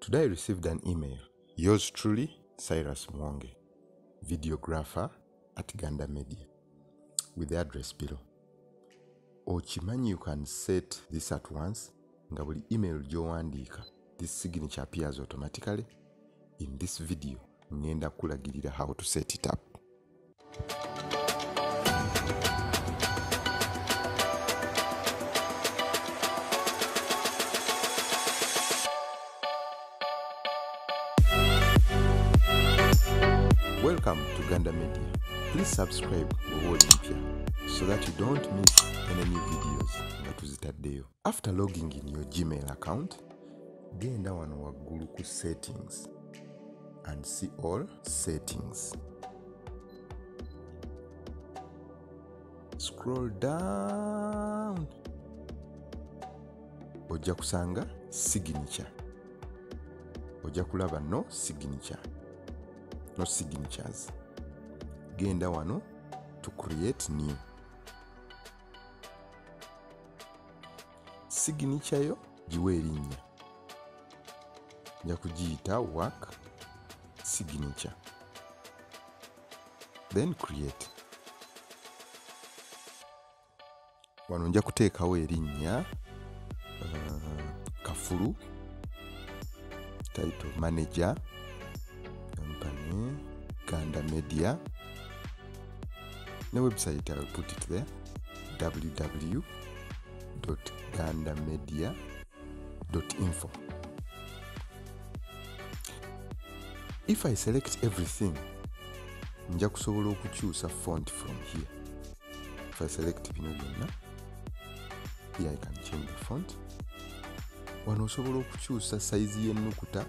Today I received an email. Yours truly, Cyrus Mwange, videographer at Ganda Media, with the address below. Okimanyi you can set this at once nga buli email gy'owandiika this signature appears automatically. In this video, ngenda kulagirira how to set it up. Welcome to Ganda Media. Please subscribe bw'oba mpya so that you don't miss any new videos nga tuzitaddeyo. After logging in your Gmail account, genda wano waggulu ku settings and see all settings. Scroll down. Ojja kusanga signature. Ojja kulaba no signature. No signatures. Genda wano to create new. Signature yo giwa erinnya nja kugiyita work signature. Then create. Wano nja kuteekawo erinnya uh, kafulu title manager Ganda Media. The website I'll put it there www.gandamedia.info if I select everything nja kusobola okukyusa font from here. If I select bino byonna here I can change the font. Wano osobola okukyusa size y'ennukuta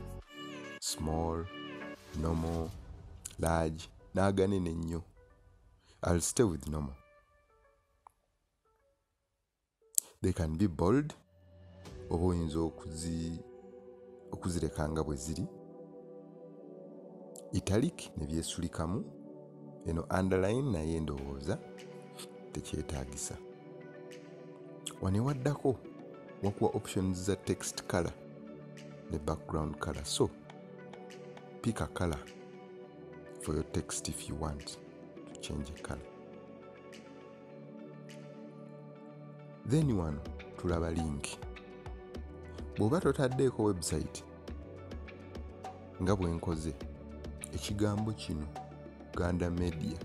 small normal large n'aganene ennyo. I'll stay with normal they can be bold oba oyinza okuzi okuzireka nga bwe ziri. Italic ne byesulikamu eno underline naye ndowooza tekyetaagisa. Wano ewaddako wakuwa options za text color ne background color so pick a color for your text if you want to change a color. Then wano tulaba link. Bw'oba totaddeeko website nga bwe nkoze ekigambo kino Uganda media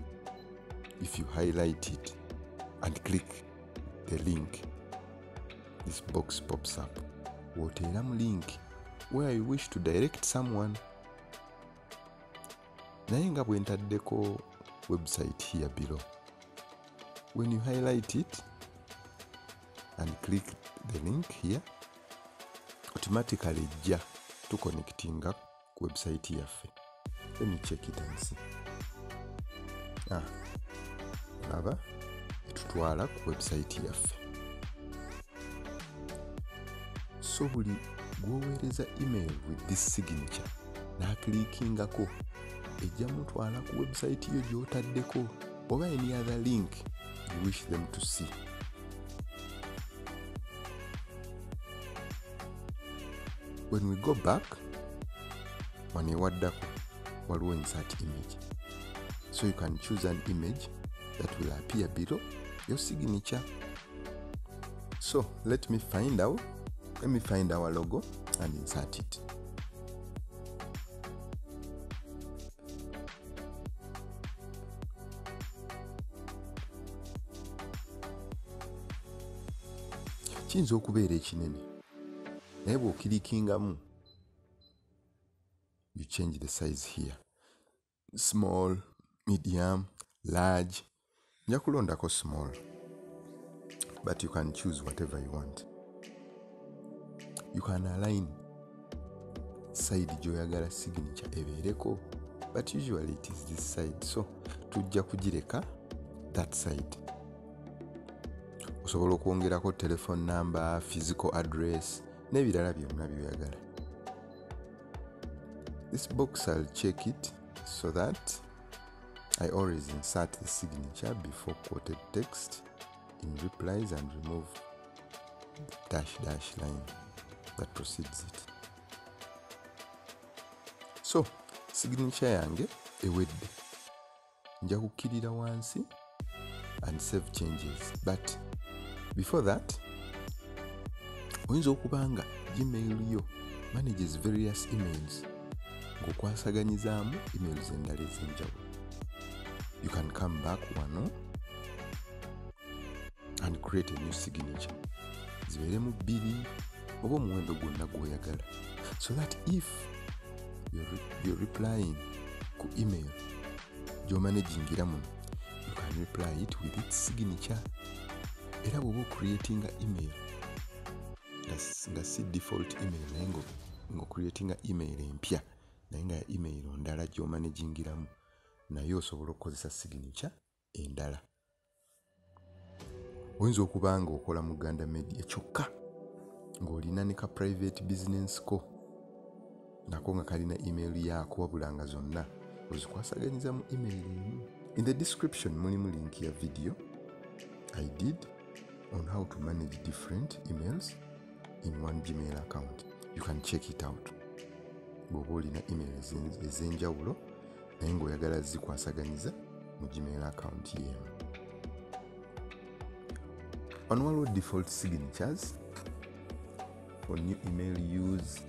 if you highlight it and click the link this box pops up. W'oteeramu link where you wish to direct someone naye nga bwe ntaddeko website here below when you highlight it and click the link here automatically ejja tuconnectinga ku website yaffe. Me check it and see. Ah, laba etutwala ku website yaffe. So buli gwoweereza email with this signature n'aklikingako ejja mutwala ku website yo gy'otaddeko oba any other link you wish them to see. When we go back wano ewaddako waliwo insert image. So you can choose an image that will appear below your signature. So let me find out let me find our logo and insert it kiyinza okubeera ekinene? Naye bw'okirikingamu you change the size here. Small medium large. Nja kulondako small but you can choose whatever you want. You can align side gyoyagala signature ebeereko but usually it is this side. So tujja kugireka that side osobola okwongerako telefone number physical address n'ebirala byonna byoyagala this box i'll check it so that i always insert the signature before quoted text in replies and remove the dash dash line that proceeds it. So signature yange ewedde. Nja kukkirira wansi and save changes but before that oyinza okuba nga gmail yo manages various emails ng'okwasaganyizaamu emails endala ez'enjawulo. You can come back wano and create a new signature. Zibeeremu bbiri oba omuwendo gwonna gw'oyagala so that if you're, you're replying ku email gy'omanagingira muno you can reply it with its signature era bw'oba ocreatinga email nga si default email naye ng'ocreatinga email empya naye nga email ndala gy'omanagingiramu naye osobola okukozesa signature endala. Oyinza okuba nga okola mu uganda media kyokka ng'olina ne ka private business ko nako nga kalina email yaako wabula nga zonna ozikwasaganyiza mu email emu. In the description mulimu link ya video. I did on how to manage different emails in one gmail account. You can check it out. Bw'oba olina email ez'enjawulo naye ng'oyagala zikwasaganyiza mu gmail account yemu. Wano waliwo default signatures for new email use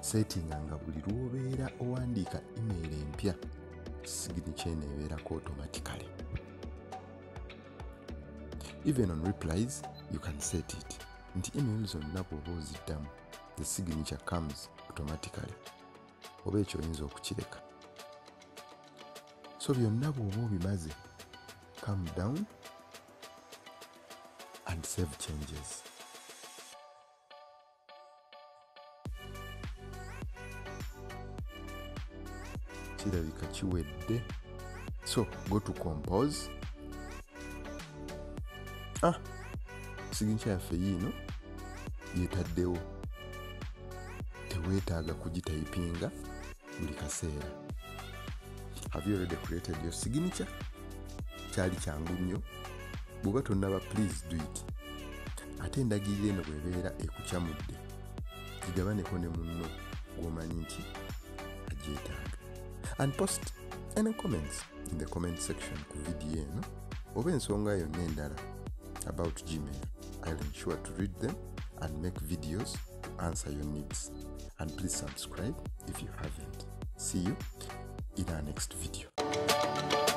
settinga nga buli lw'obeera owandiika email empya. Signature eno ebeerako automatically even on replies you can set it. Nti email zonna bw'oba oziddamu the signature comes automatically. Oba ekyo oyinza okukireka. So byonna bw'oba obimaze come down and save changes. Kirabika kiwedde. So go to compose signature yaffe yiino yetaddewo teweetaaga kugitayipinga buli kaseera. Have you already created your signature? Kyali kyangu nnyo. Bw'oba tonnaba please do it. Ate endagiriro eno bw'ebeera ekukyamudde gigabaneko ne munno gw'omanyi nti agyetaaga. And post any comments in the comment section ku vidiyo eno oba ensonga yonna endala about gmail. I'll ensure to read them and make videos to answer your needs and please subscribe if you haven't. See you in our next video